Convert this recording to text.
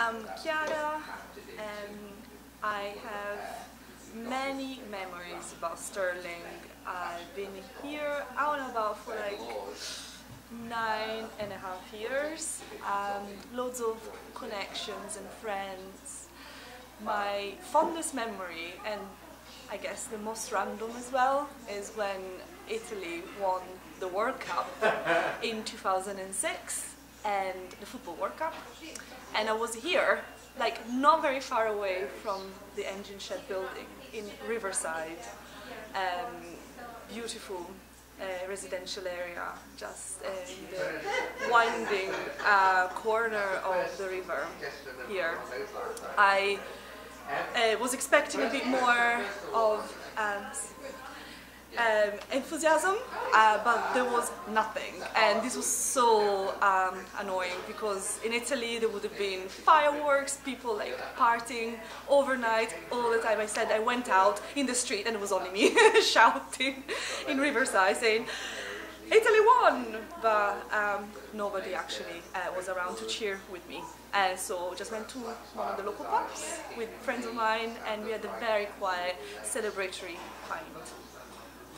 I'm Chiara and I have many memories about Stirling. I've been here out and about for like nine and a half years. Um, loads of connections and friends. My fondest memory and I guess the most random as well is when Italy won the World Cup in 2006 and the Football World Cup. And I was here like not very far away from the engine shed building in Riverside. Um, beautiful uh, residential area just in the winding uh, corner of the river here. I uh, was expecting a bit more of um, um, enthusiasm, uh, but there was nothing. And this was so um, annoying because in Italy there would have been fireworks, people like partying overnight all the time. I said I went out in the street and it was only me shouting in Riverside saying, Italy won! But um, nobody actually uh, was around to cheer with me. And so just went to one of the local pubs with friends of mine and we had a very quiet celebratory pint.